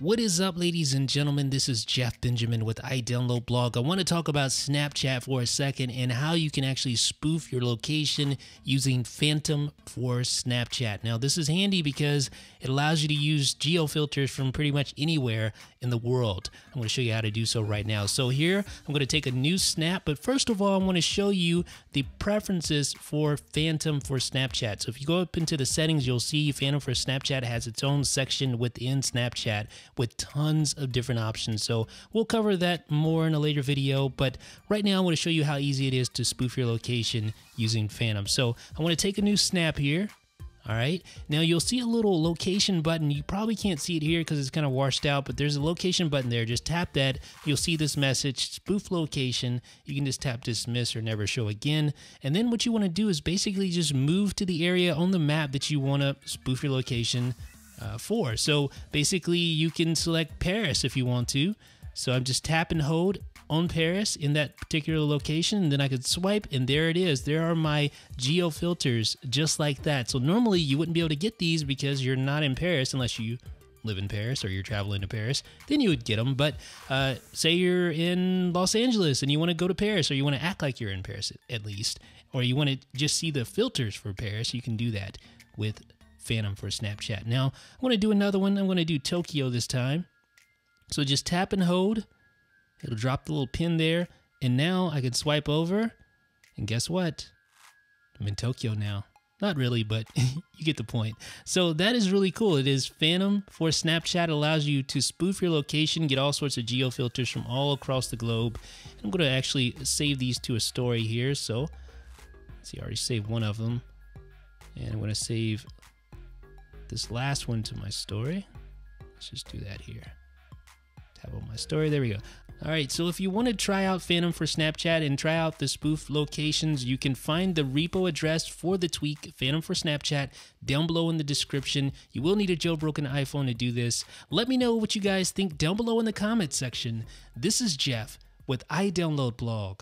What is up, ladies and gentlemen? This is Jeff Benjamin with iDownload Blog. I want to talk about Snapchat for a second and how you can actually spoof your location using Phantom for Snapchat. Now, this is handy because it allows you to use geo filters from pretty much anywhere in the world. I'm going to show you how to do so right now. So, here I'm going to take a new snap, but first of all, I want to show you the preferences for Phantom for Snapchat. So, if you go up into the settings, you'll see Phantom for Snapchat has its own section within Snapchat with tons of different options. So we'll cover that more in a later video, but right now I want to show you how easy it is to spoof your location using Phantom. So I want to take a new snap here. All right. Now you'll see a little location button. You probably can't see it here because it's kind of washed out, but there's a location button there. Just tap that. You'll see this message, spoof location. You can just tap dismiss or never show again. And then what you want to do is basically just move to the area on the map that you want to spoof your location uh, for. So basically, you can select Paris if you want to. So I'm just tap and hold on Paris in that particular location, and then I could swipe, and there it is. There are my geo filters just like that. So normally you wouldn't be able to get these because you're not in Paris unless you live in Paris or you're traveling to Paris, then you would get them. But uh, say you're in Los Angeles and you want to go to Paris or you want to act like you're in Paris at least, or you want to just see the filters for Paris, you can do that with Phantom for Snapchat. Now, I'm going to do another one. I'm going to do Tokyo this time. So just tap and hold. It'll drop the little pin there. And now I can swipe over. And guess what? I'm in Tokyo now. Not really, but you get the point. So that is really cool. It is Phantom for Snapchat. It allows you to spoof your location, get all sorts of geo filters from all across the globe. I'm going to actually save these to a story here. So, see, I already saved one of them. And I'm going to save this last one to my story. Let's just do that here. Tab on my story. There we go. All right, so if you want to try out Phantom for Snapchat and try out the spoof locations, you can find the repo address for the tweak, Phantom for Snapchat, down below in the description. You will need a jailbroken iPhone to do this. Let me know what you guys think down below in the comments section. This is Jeff with iDownload Blog.